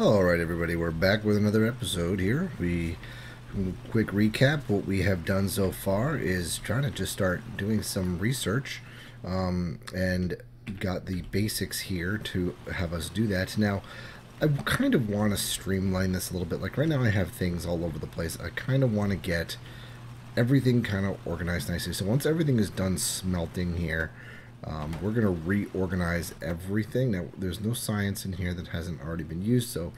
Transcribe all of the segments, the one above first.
Alright everybody, we're back with another episode here. We quick recap, what we have done so far is trying to just start doing some research um, and got the basics here to have us do that. Now, I kind of want to streamline this a little bit. Like right now I have things all over the place. I kind of want to get everything kind of organized nicely. So once everything is done smelting here, um, we're going to reorganize everything. Now, there's no science in here that hasn't already been used, so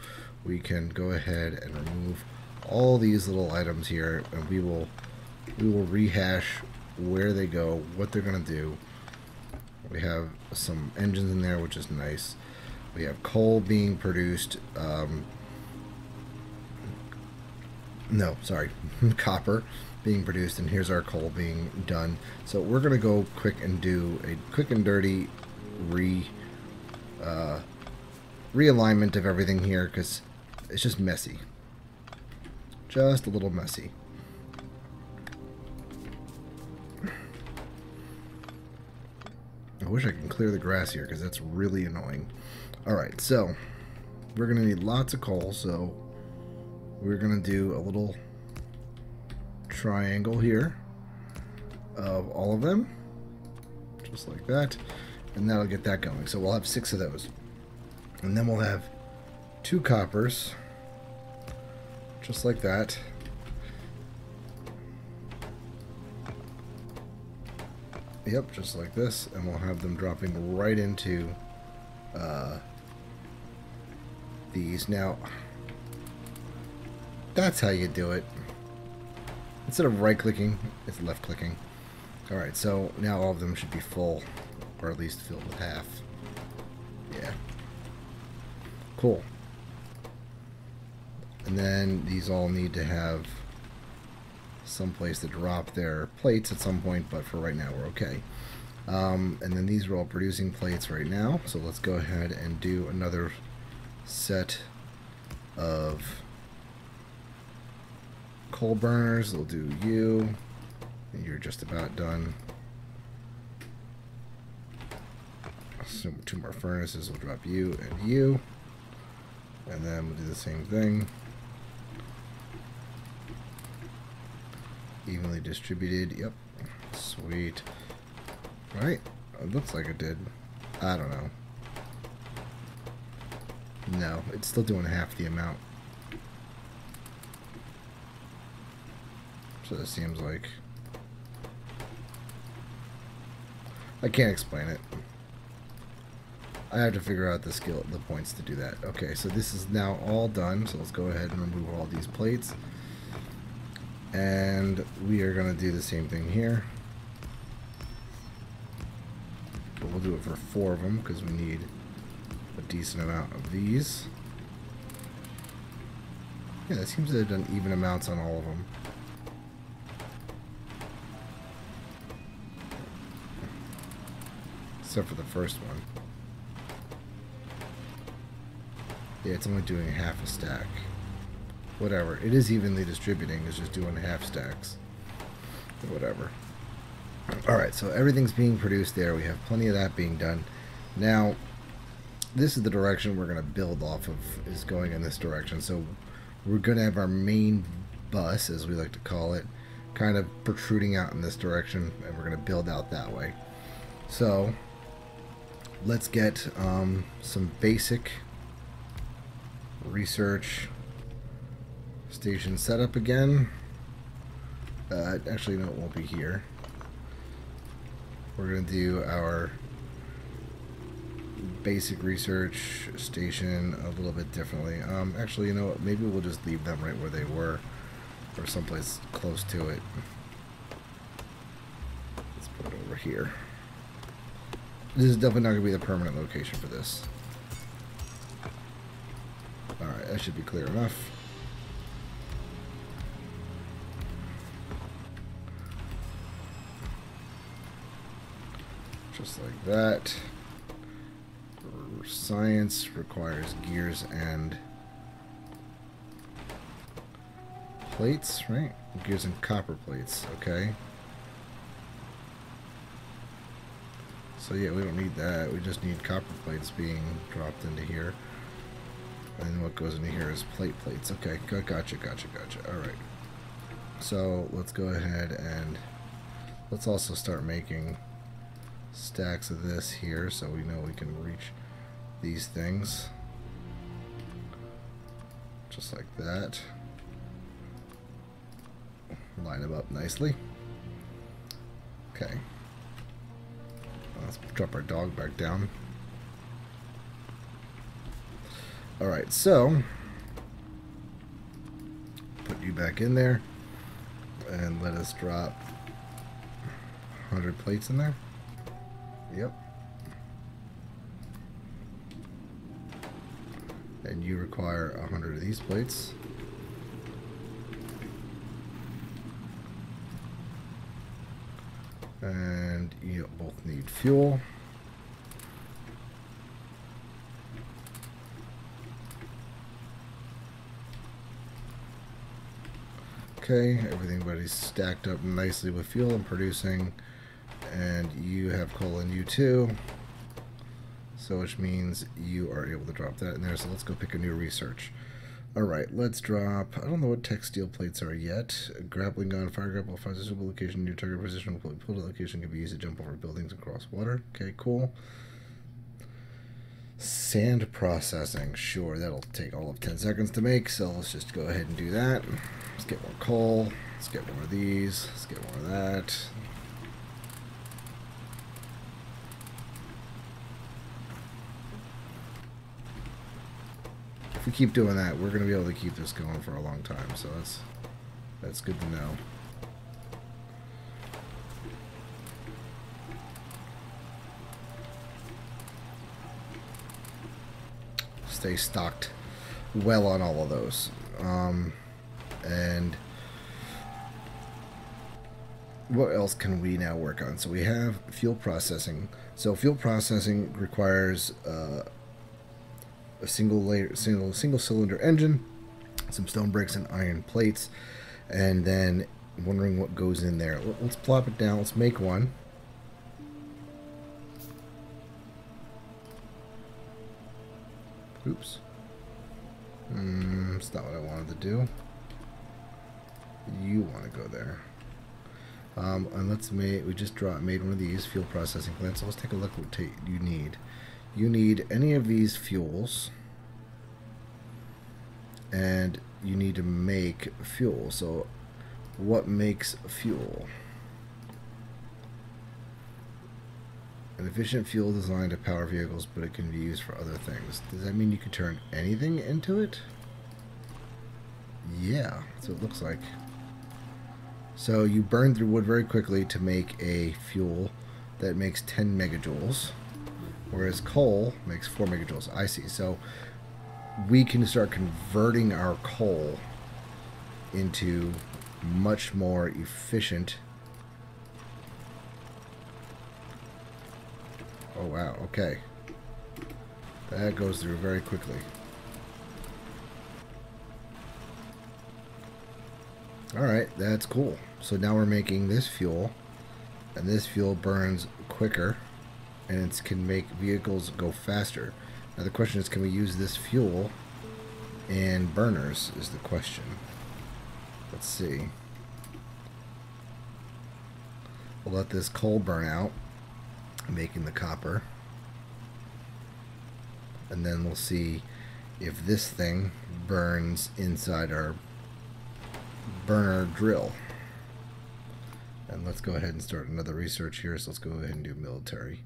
we can go ahead and remove all these little items here, and we will we will rehash where they go, what they're going to do. We have some engines in there, which is nice. We have coal being produced. Um, no, sorry, copper being produced and here's our coal being done. So we're going to go quick and do a quick and dirty re uh, realignment of everything here because it's just messy. Just a little messy. I wish I can clear the grass here because that's really annoying. Alright, so we're going to need lots of coal, so we're going to do a little triangle here of all of them, just like that, and that'll get that going. So we'll have six of those. And then we'll have two coppers, just like that. Yep, just like this, and we'll have them dropping right into uh, these. Now, that's how you do it. Instead of right-clicking, it's left-clicking. Alright, so now all of them should be full, or at least filled with half. Yeah. Cool. And then these all need to have some place to drop their plates at some point, but for right now we're okay. Um, and then these are all producing plates right now, so let's go ahead and do another set of coal burners. They'll do you. You're just about done. So two more furnaces will drop you and you. And then we'll do the same thing. Evenly distributed. Yep. Sweet. Right? It looks like it did. I don't know. No, it's still doing half the amount. So it seems like. I can't explain it. I have to figure out the skill, the points to do that. Okay, so this is now all done. So let's go ahead and remove all these plates. And we are going to do the same thing here. But we'll do it for four of them because we need a decent amount of these. Yeah, it seems to have done even amounts on all of them. Except for the first one. Yeah, it's only doing half a stack. Whatever. It is evenly distributing. It's just doing half stacks. Whatever. Alright, so everything's being produced there. We have plenty of that being done. Now, this is the direction we're going to build off of, is going in this direction. So we're going to have our main bus, as we like to call it, kind of protruding out in this direction, and we're going to build out that way. So, let's get um, some basic research station setup again. Uh, actually, no, it won't be here. We're going to do our basic research station a little bit differently. Um, actually, you know what? Maybe we'll just leave them right where they were or someplace close to it. Let's put it over here. This is definitely not going to be the permanent location for this. Alright, that should be clear enough. Just like that. Science requires gears and plates, right? Gears and copper plates, okay. So yeah, we don't need that. We just need copper plates being dropped into here. And what goes into here is plate plates. Okay, gotcha, gotcha, gotcha. Alright. So let's go ahead and let's also start making stacks of this here so we know we can reach these things. Just like that. Line them up nicely. Okay. Let's drop our dog back down. Alright, so put you back in there and let us drop 100 plates in there. Yep. And you require 100 of these plates. And you both need fuel. Okay, everything everybody's stacked up nicely with fuel and producing. And you have coal and you too. So which means you are able to drop that in there. So let's go pick a new research. Alright, let's drop, I don't know what tech steel plates are yet. grappling gun, fire grapple, a suitable location, new target position, pulled location can be used to jump over buildings and cross water. Okay, cool. Sand processing, sure, that'll take all of 10 seconds to make, so let's just go ahead and do that. Let's get more coal. Let's get more of these. Let's get more of that. If we keep doing that, we're going to be able to keep this going for a long time, so that's that's good to know. Stay stocked well on all of those. Um, and what else can we now work on? So we have fuel processing. So fuel processing requires uh, a single layer, single single cylinder engine, some stone bricks and iron plates, and then wondering what goes in there. Let's plop it down. Let's make one. Oops. Mm, it's not what I wanted to do you want to go there. Um, and let's make, we just draw, made one of these fuel processing plants. So let's take a look what you need. You need any of these fuels and you need to make fuel. So what makes fuel? An efficient fuel designed to power vehicles, but it can be used for other things. Does that mean you can turn anything into it? Yeah, so it looks like. So you burn through wood very quickly to make a fuel that makes 10 megajoules, whereas coal makes 4 megajoules. I see. So we can start converting our coal into much more efficient. Oh wow, okay. That goes through very quickly. Alright, that's cool. So now we're making this fuel, and this fuel burns quicker, and it can make vehicles go faster. Now the question is, can we use this fuel in burners, is the question. Let's see. We'll let this coal burn out, making the copper. And then we'll see if this thing burns inside our burner drill. And let's go ahead and start another research here. So let's go ahead and do military.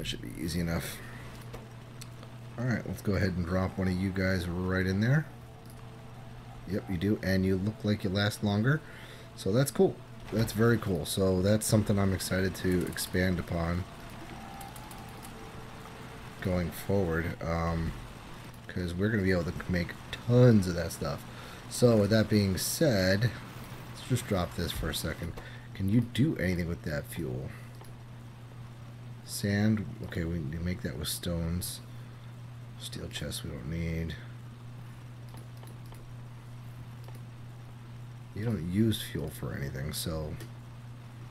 That should be easy enough. Alright, let's go ahead and drop one of you guys right in there. Yep, you do. And you look like you last longer. So that's cool. That's very cool. So that's something I'm excited to expand upon going forward. Because um, we're going to be able to make tons of that stuff. So with that being said, let's just drop this for a second. Can you do anything with that fuel? Sand, okay, we need to make that with stones. Steel chest we don't need. You don't use fuel for anything, so...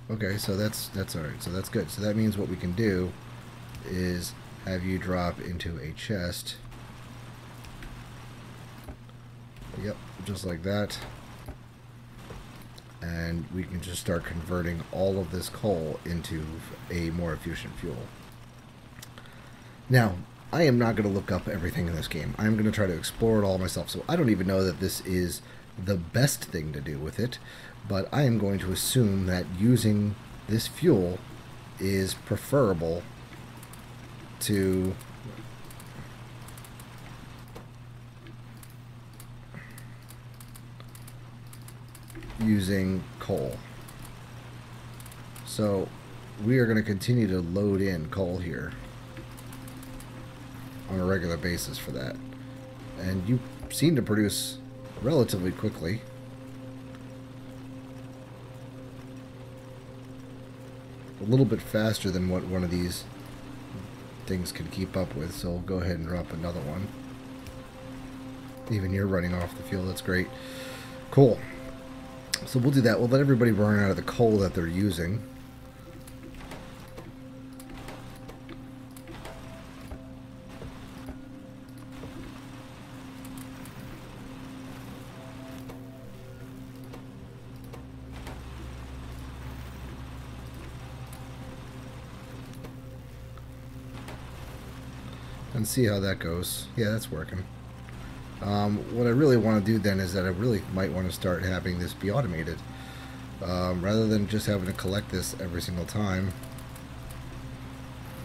Okay, so that's that's alright, so that's good. So that means what we can do is have you drop into a chest. Yep, just like that. And we can just start converting all of this coal into a more efficient fuel. Now, I am not going to look up everything in this game. I'm going to try to explore it all myself. So I don't even know that this is the best thing to do with it, but I am going to assume that using this fuel is preferable to using coal. So we are going to continue to load in coal here on a regular basis for that. And you seem to produce relatively quickly. A little bit faster than what one of these things can keep up with, so we'll go ahead and drop another one. Even you're running off the fuel, that's great. Cool. So we'll do that. We'll let everybody burn out of the coal that they're using. and see how that goes. Yeah, that's working. Um, what I really want to do then is that I really might want to start having this be automated. Um, rather than just having to collect this every single time,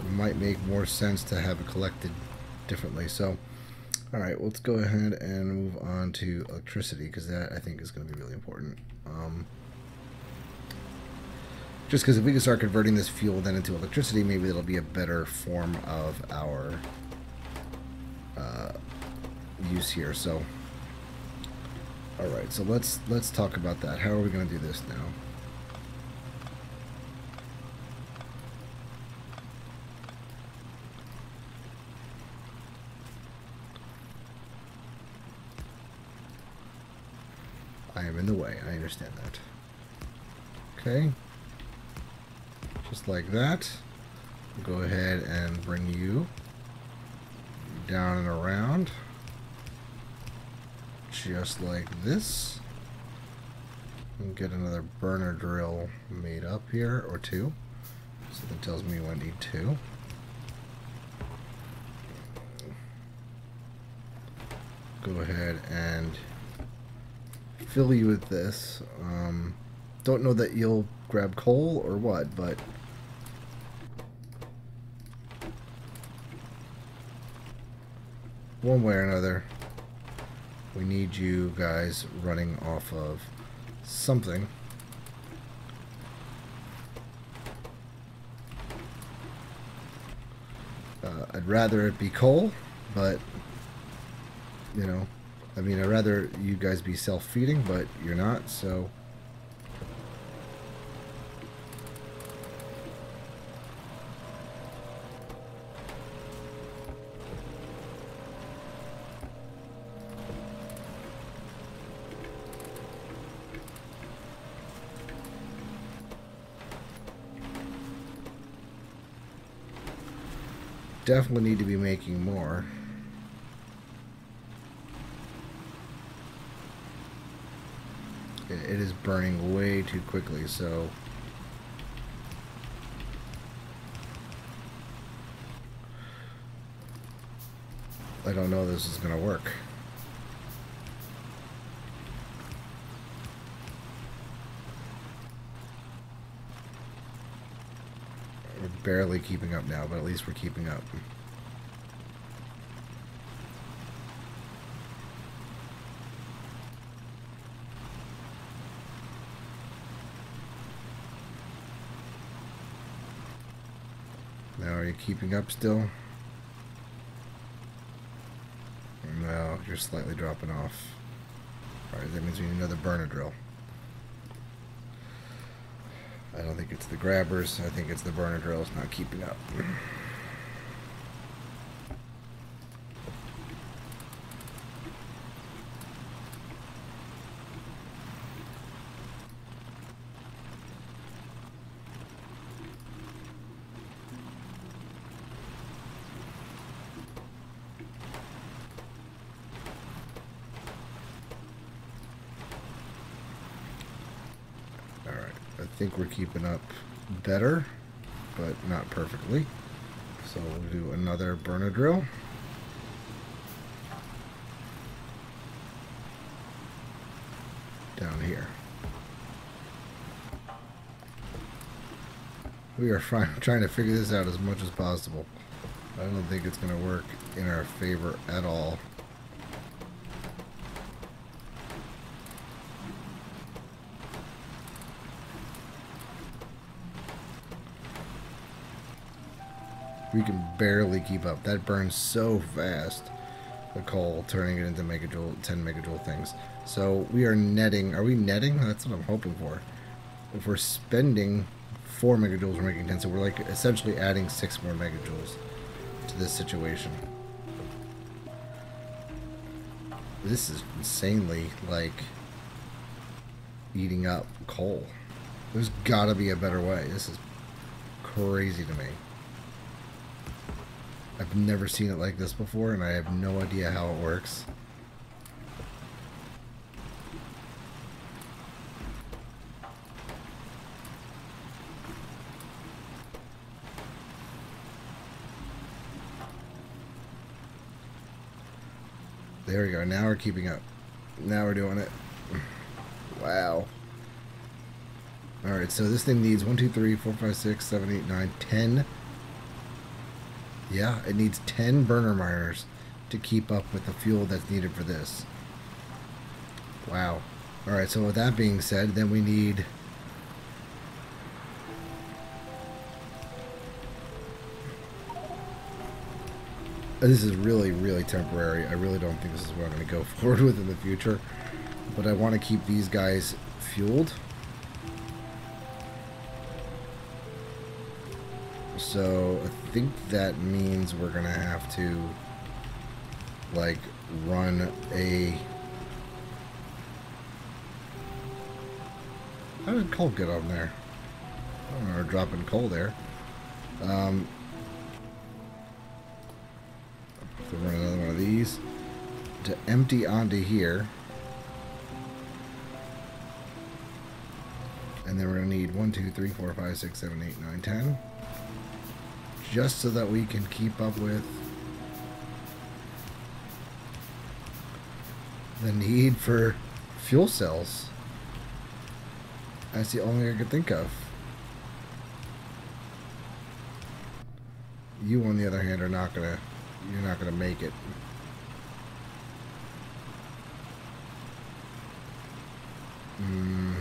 it might make more sense to have it collected differently. So, alright, let's go ahead and move on to electricity because that I think is going to be really important. Um, just because if we can start converting this fuel then into electricity, maybe it'll be a better form of our use here. So, all right. So let's let's talk about that. How are we going to do this now? I am in the way. I understand that. Okay. Just like that. Go ahead and bring you down and around. Just like this. And get another burner drill made up here, or two. So that tells me I need two. Go ahead and fill you with this. Um, don't know that you'll grab coal or what, but one way or another, we need you guys running off of something. Uh, I'd rather it be coal, but, you know, I mean, I'd rather you guys be self-feeding, but you're not, so... definitely need to be making more. It is burning way too quickly, so... I don't know this is going to work. Barely keeping up now, but at least we're keeping up. Now, are you keeping up still? No, you're slightly dropping off. Alright, that means we need another burner drill. I don't think it's the grabbers. I think it's the burner drills not keeping up. Think we're keeping up better, but not perfectly. So we'll do another burner drill. Down here. We are trying to figure this out as much as possible. I don't think it's going to work in our favor at all. We can barely keep up. That burns so fast. The coal, turning it into megajoule, 10 megajoule things. So we are netting. Are we netting? That's what I'm hoping for. If we're spending 4 megajoules, we're making 10. So we're like essentially adding 6 more megajoules to this situation. This is insanely like eating up coal. There's gotta be a better way. This is crazy to me. I've never seen it like this before, and I have no idea how it works. There we go. Now we're keeping up. Now we're doing it. Wow. Alright, so this thing needs 1, 2, 3, 4, 5, 6, 7, 8, 9, 10 yeah, it needs 10 burner miners to keep up with the fuel that's needed for this. Wow. Alright, so with that being said, then we need... Uh, this is really, really temporary. I really don't think this is what I'm going to go forward with in the future. But I want to keep these guys fueled. So I think that means we're gonna have to like run a how did coal get on there? I don't dropping coal there. Um, so run another one of these to empty onto here. And then we're going to need 1, 2, 3, 4, 5, 6, 7, 8, 9, 10 just so that we can keep up with the need for fuel cells. That's the only I could think of. You, on the other hand, are not gonna, you're not gonna make it. Hmm.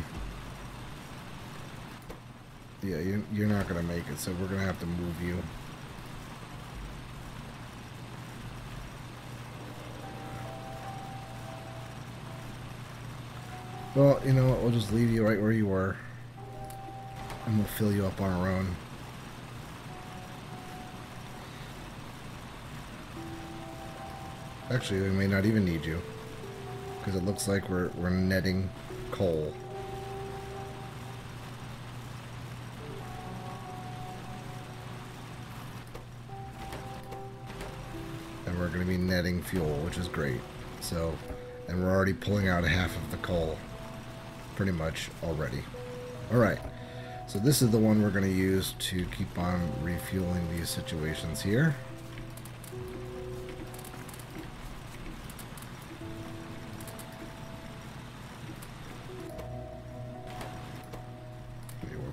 Yeah, you're, you're not gonna make it, so we're gonna have to move you. Well, you know what? We'll just leave you right where you were. And we'll fill you up on our own. Actually, we may not even need you. Because it looks like we're, we're netting coal. And we're going to be netting fuel, which is great. So, and we're already pulling out half of the coal pretty much already. Alright, so this is the one we're going to use to keep on refueling these situations here.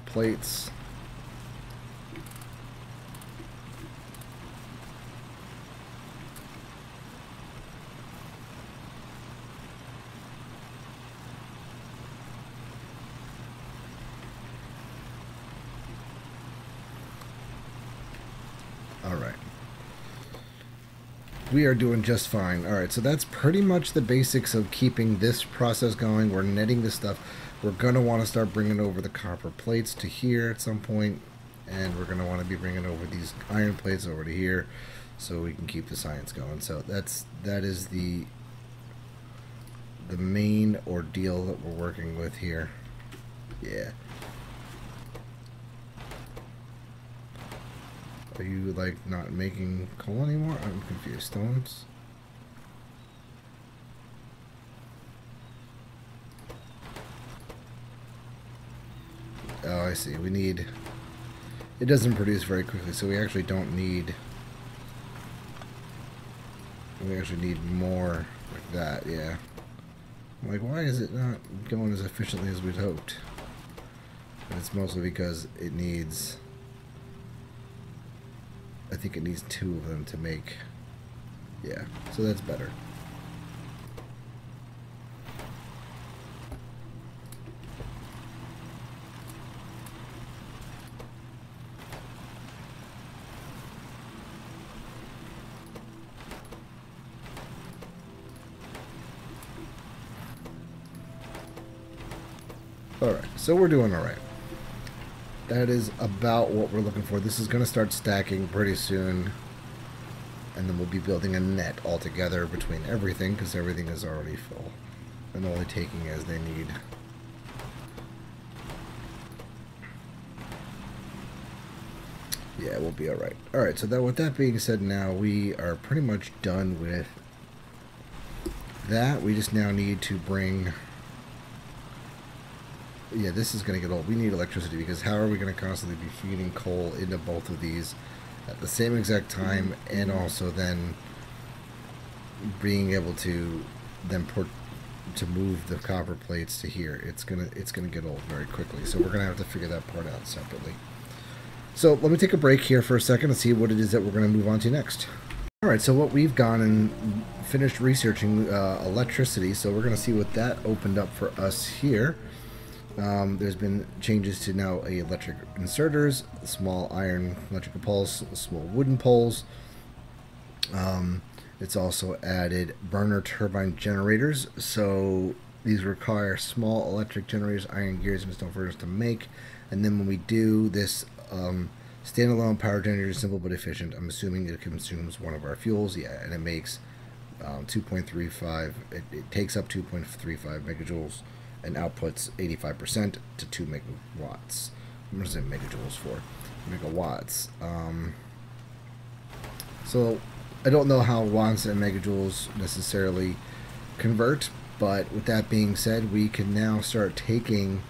Plates. We are doing just fine. Alright, so that's pretty much the basics of keeping this process going. We're netting this stuff. We're going to want to start bringing over the copper plates to here at some point, And we're going to want to be bringing over these iron plates over to here so we can keep the science going. So that's that is the the main ordeal that we're working with here. Yeah. Are you like not making coal anymore? I'm confused. Stones? Oh, I see. We need... It doesn't produce very quickly, so we actually don't need... We actually need more like that, yeah. I'm like, why is it not going as efficiently as we'd hoped? And it's mostly because it needs... I think it needs two of them to make... Yeah, so that's better. Alright, so we're doing alright. That is about what we're looking for. This is going to start stacking pretty soon. And then we'll be building a net altogether between everything, because everything is already full. And only taking as they need. Yeah, we'll be alright. Alright, so that with that being said now, we are pretty much done with that. We just now need to bring yeah, this is going to get old. We need electricity because how are we going to constantly be feeding coal into both of these at the same exact time and also then being able to then put to move the copper plates to here. It's gonna it's gonna get old very quickly. So we're gonna have to figure that part out separately. So let me take a break here for a second and see what it is that we're gonna move on to next. All right, so what we've gone and finished researching uh, electricity. So we're gonna see what that opened up for us here. Um, there's been changes to now electric inserters, small iron electrical poles, small wooden poles. Um, it's also added burner turbine generators. So these require small electric generators, iron gears, and stone furnace to make. And then when we do this um, standalone power generator, simple but efficient, I'm assuming it consumes one of our fuels. Yeah, and it makes um, 2.35. It, it takes up 2.35 megajoules and outputs 85% to 2 megawatts. I'm going to say megajoules for megawatts. Um, so I don't know how watts and megajoules necessarily convert, but with that being said, we can now start taking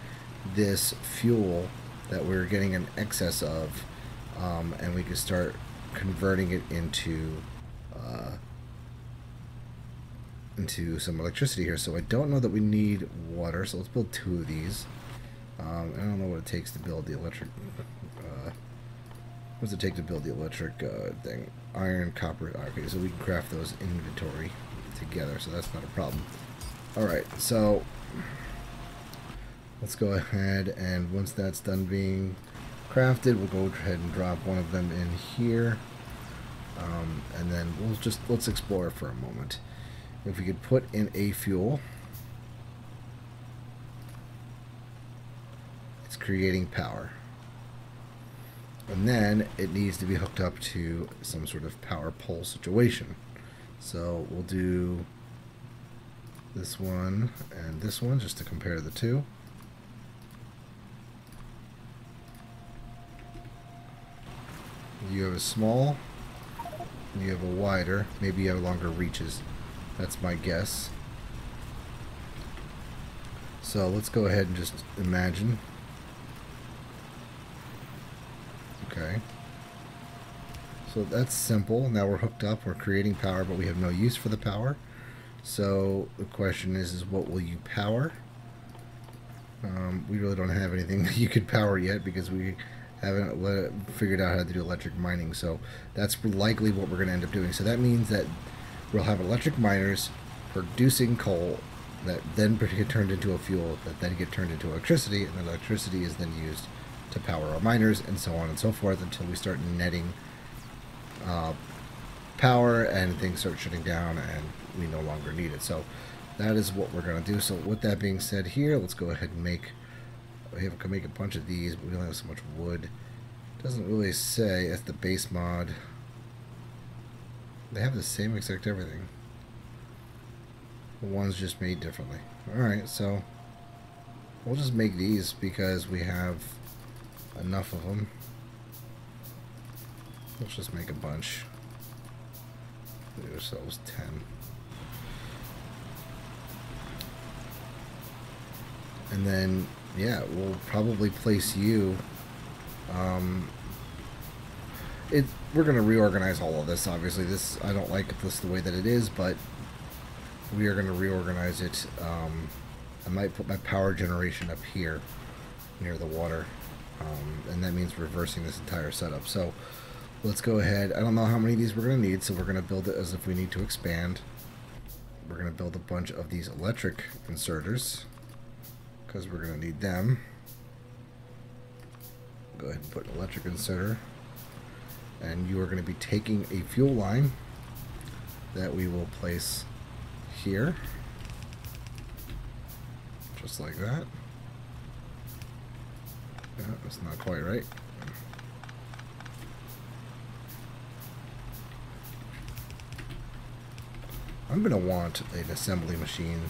this fuel that we're getting an excess of, um, and we can start converting it into uh, into some electricity here. So I don't know that we need water. So let's build two of these. Um, I don't know what it takes to build the electric. Uh, what does it take to build the electric uh, thing? Iron, copper. Okay, so we can craft those inventory together. So that's not a problem. All right, so let's go ahead and once that's done being crafted, we'll go ahead and drop one of them in here. Um, and then we'll just let's explore for a moment if we could put in a fuel. It's creating power. And then it needs to be hooked up to some sort of power pole situation. So we'll do this one and this one just to compare the two. You have a small you have a wider. Maybe you have longer reaches that's my guess. So let's go ahead and just imagine. Okay. So that's simple. Now we're hooked up. We're creating power, but we have no use for the power. So the question is, is what will you power? Um, we really don't have anything that you could power yet because we haven't figured out how to do electric mining. So that's likely what we're going to end up doing. So that means that we'll have electric miners producing coal that then get turned into a fuel that then get turned into electricity and the electricity is then used to power our miners and so on and so forth until we start netting uh, power and things start shutting down and we no longer need it. So that is what we're going to do. So with that being said here let's go ahead and make we have to make a bunch of these but we only have so much wood. Doesn't really say that's the base mod they have the same exact everything. One's just made differently. Alright, so we'll just make these because we have enough of them. Let's just make a bunch. Give ourselves 10. And then yeah, we'll probably place you. Um, it we're gonna reorganize all of this. Obviously, this I don't like this the way that it is, but we are gonna reorganize it. Um, I might put my power generation up here near the water, um, and that means reversing this entire setup. So let's go ahead. I don't know how many of these we're gonna need, so we're gonna build it as if we need to expand. We're gonna build a bunch of these electric inserters because we're going to need them. Go ahead and put an electric inserter. And you are going to be taking a fuel line that we will place here. Just like that. Yeah, that's not quite right. I'm going to want an assembly machine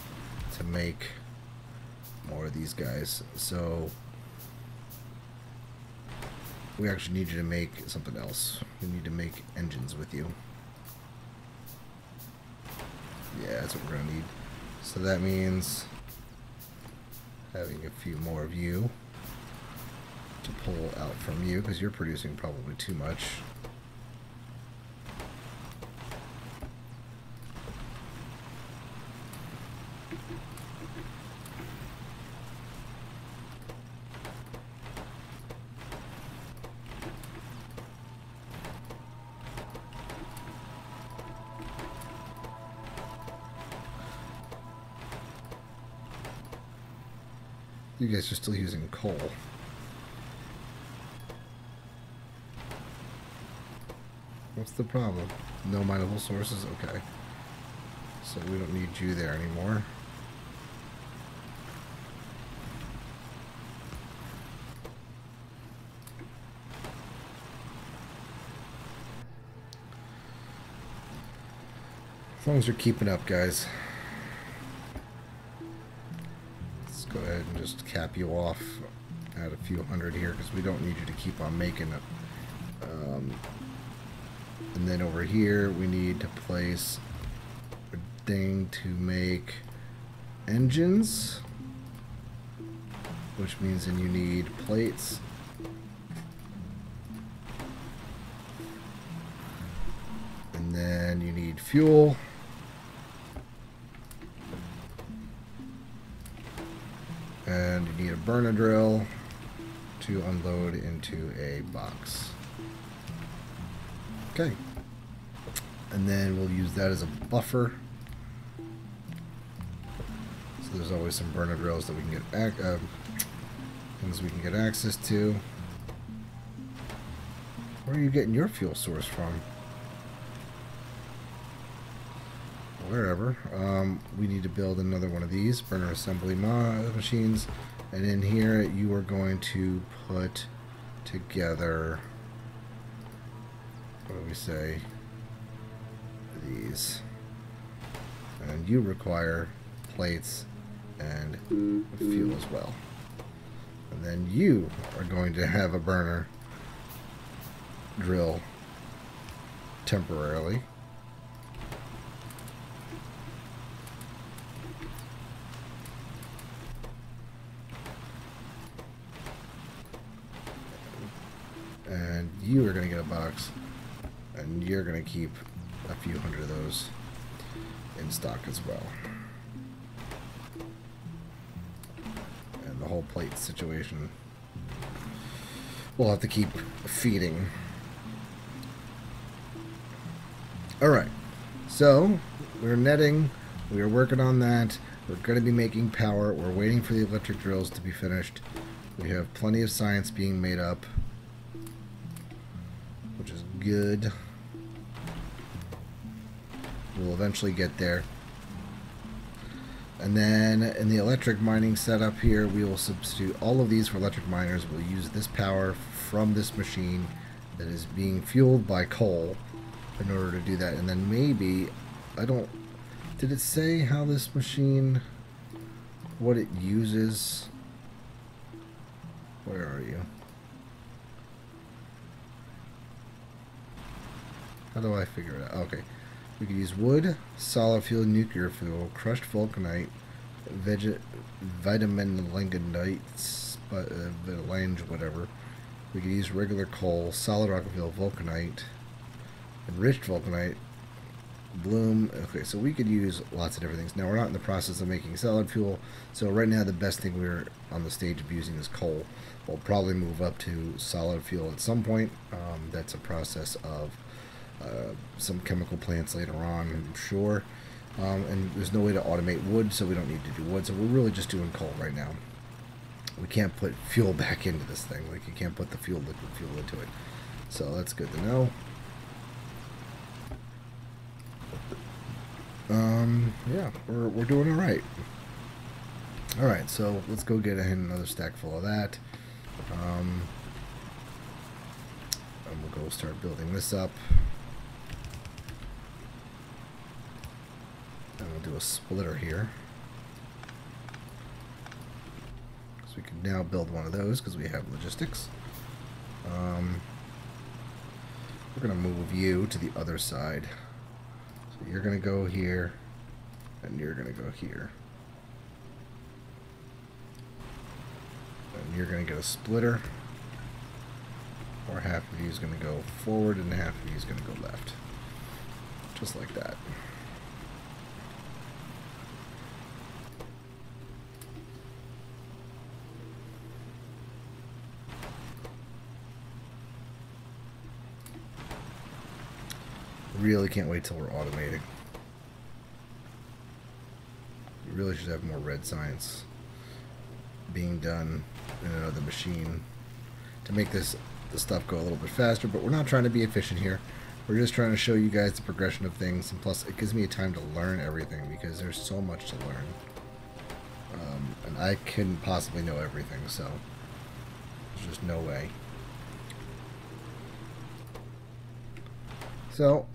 to make more of these guys. So we actually need you to make something else. We need to make engines with you. Yeah, that's what we're to need. So that means having a few more of you to pull out from you because you're producing probably too much. Guys are still using coal. What's the problem? No mineable sources? Okay. So we don't need you there anymore. As long as you're keeping up, guys. Just cap you off at a few hundred here because we don't need you to keep on making it. Um, and then over here we need to place a thing to make engines which means then you need plates and then you need fuel burner drill to unload into a box. Okay. And then we'll use that as a buffer. So there's always some burner drills that we can get uh, things we can get access to. Where are you getting your fuel source from? wherever. Um, we need to build another one of these burner assembly machines. And in here, you are going to put together, what do we say? These. And you require plates and fuel as well. And then you are going to have a burner drill temporarily. You are going to get a box, and you're going to keep a few hundred of those in stock as well. And the whole plate situation, we'll have to keep feeding. Alright, so we're netting, we are working on that. We're going to be making power. We're waiting for the electric drills to be finished. We have plenty of science being made up good. We'll eventually get there. And then in the electric mining setup here, we will substitute all of these for electric miners. We'll use this power from this machine that is being fueled by coal in order to do that. And then maybe, I don't, did it say how this machine, what it uses? Where are you? How do I figure it out? Okay. We could use wood, solid fuel, nuclear fuel, crushed vulcanite, veg vitamin langanites, uh, lange, whatever. We could use regular coal, solid rock fuel, vulcanite, enriched vulcanite, bloom. Okay, so we could use lots of different things. Now we're not in the process of making solid fuel, so right now the best thing we're on the stage of using is coal. We'll probably move up to solid fuel at some point. Um, that's a process of uh, some chemical plants later on, I'm sure. Um, and there's no way to automate wood, so we don't need to do wood. So we're really just doing coal right now. We can't put fuel back into this thing. Like you can't put the fuel, liquid fuel into it. So that's good to know. Um, yeah, we're, we're doing all right. All right, so let's go get another stack full of that. Um, and we'll go start building this up. And we'll a splitter here. So we can now build one of those because we have logistics. Um, we're going to move you to the other side. So you're going to go here, and you're going to go here. And you're going to get a splitter. Or half of you is going to go forward, and half of you is going to go left. Just like that. Really can't wait till we're automating. We really should have more red science being done in another machine to make this the stuff go a little bit faster, but we're not trying to be efficient here. We're just trying to show you guys the progression of things, and plus it gives me a time to learn everything because there's so much to learn. Um, and I couldn't possibly know everything, so there's just no way. So,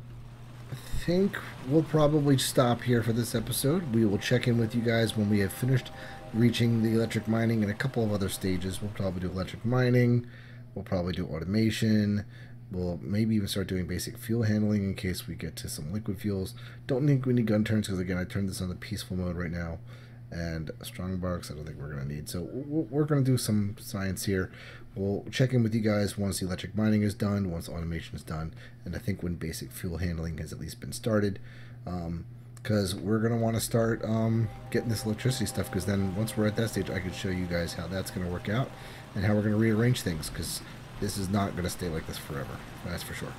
think we'll probably stop here for this episode. We will check in with you guys when we have finished reaching the electric mining and a couple of other stages. We'll probably do electric mining. We'll probably do automation. We'll maybe even start doing basic fuel handling in case we get to some liquid fuels. Don't think we need gun turrets because again I turned this on the peaceful mode right now. And strong barks I don't think we're going to need. So we're going to do some science here. We'll check in with you guys once the electric mining is done, once automation is done, and I think when basic fuel handling has at least been started. Because um, we're going to want to start um, getting this electricity stuff, because then once we're at that stage, I can show you guys how that's going to work out and how we're going to rearrange things, because this is not going to stay like this forever. That's for sure.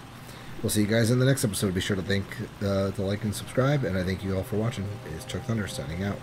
We'll see you guys in the next episode. Be sure to thank uh, to like and subscribe, and I thank you all for watching. It's Chuck Thunder signing out.